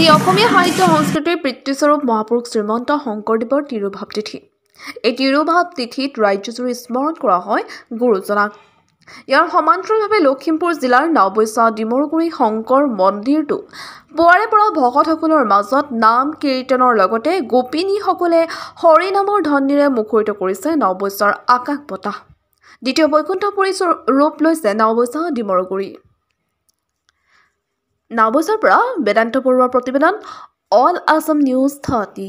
আজি অসমীয়া সাহিত্য সংস্কৃতিৰ পিতৃস্বৰূপ মহাপুৰুষ শ্ৰীমন্ত শংকৰদেৱৰ তিৰুভাৱ তিথি। এই তিৰুভাৱ তিথিত ৰাজ্যজুৰি স্মৰণ কৰা হয় গুৰুজনাক। ইয়াৰ সমান্তৰালভাৱে লখিমপুৰ জিলাৰ নাওবৈচা ডিমৰুগুৰি শংকৰ মন্দিৰটো। পুৱাৰে পৰা ভকতসকলৰ মাজত নাম কীৰ্তনৰ লগতে গোপিনীসকলে হৰিনামৰ ধ্বনিৰে মুখৰিত কৰিছে নাওবৈচাৰ আকাশ বতাহ। দ্বিতীয় বৈকুণ্ঠপুৰী ৰূপ লৈছে নাওবৈচা ডিমৰুগুৰি। নাওবৈচাৰ পৰা বেদান্ত বৰুৱাৰ প্ৰতিবেদন অল আছাম নিউজ থাৰ্টি।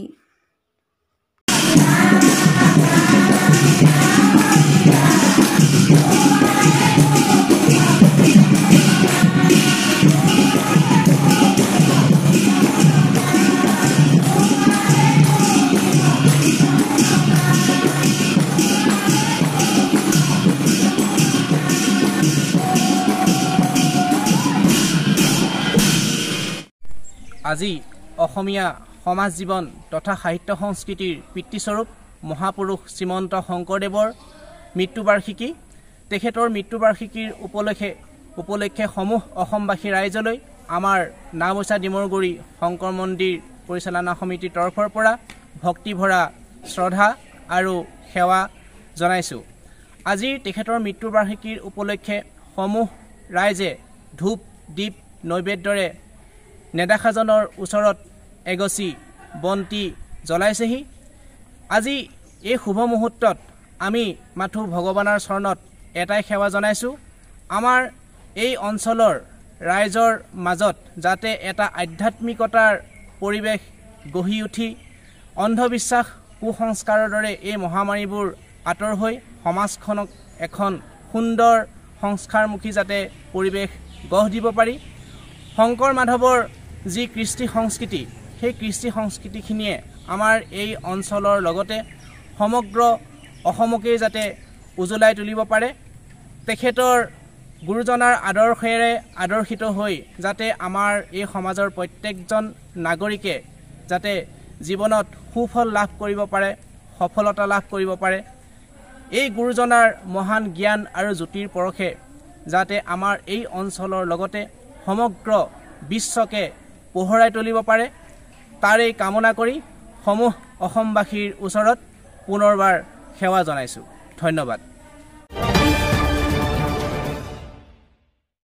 আজি অসমীয়া সমাজ জীৱন তথা সাহিত্য সংস্কৃতিৰ পিতৃস্বৰূপ মহাপুৰুষ শ্ৰীমন্ত শংকৰদেৱৰ মৃত্যুবাৰ্ষিকী। তেখেতৰ মৃত্যুবাৰ্ষিকীৰ উপলক্ষে উপলক্ষে সমূহ অসমবাসী ৰাইজলৈ আমাৰ নাওবৈচা ডিমৰগুৰি শংকৰ মন্দিৰ পৰিচালনা সমিতিৰ তৰফৰ পৰা ভক্তিভৰা শ্ৰদ্ধা আৰু সেৱা জনাইছোঁ। আজিৰ তেখেতৰ মৃত্যুবাৰ্ষিকীৰ উপলক্ষে সমূহ ৰাইজে ধূপ দীপ নৈবেদ্যৰে নেদেখাজনৰ ওচৰত এগচি বন্তি জ্বলাইছেহি। আজি এই শুভ মুহূৰ্তত আমি মাথো ভগৱানৰ চৰণত এটাই সেৱা জনাইছোঁ। আমাৰ এই অঞ্চলৰ ৰাইজৰ মাজত যাতে এটা আধ্যাত্মিকতাৰ পৰিৱেশ গঢ়ি উঠি অন্ধবিশ্বাস কুসংস্কাৰৰ দৰে এই মহামাৰীবোৰ আঁতৰ হৈ সমাজখনক এখন সুন্দৰ সংস্কাৰমুখী যাতে পৰিৱেশ গঢ় দিব পাৰি। শংকৰ মাধৱৰ যি কৃষ্টি সংস্কৃতি সেই কৃষ্টি সংস্কৃতিখিনিয়ে আমাৰ এই অঞ্চলৰ লগতে সমগ্ৰ অসমকেই যাতে উজ্বলাই তুলিব পাৰে তেখেতৰ গুৰুজনাৰ আদৰ্শেৰে আদৰ্শিত হৈ যাতে আমাৰ এই সমাজৰ প্ৰত্যেকজন নাগৰিকে যাতে জীৱনত সুফল লাভ কৰিব পাৰে সফলতা লাভ কৰিব পাৰে এই গুৰুজনাৰ মহান জ্ঞান আৰু জ্যোতিৰ পৰশে যাতে আমাৰ এই অঞ্চলৰ লগতে সমগ্ৰ বিশ্বকে পোহৰাই তুলিব পাৰে। তাৰেই কামনা কৰি সমূহ অসমবাসীৰ ওচৰত পুনৰবাৰ সেৱা জনাইছোঁ। ধন্যবাদ।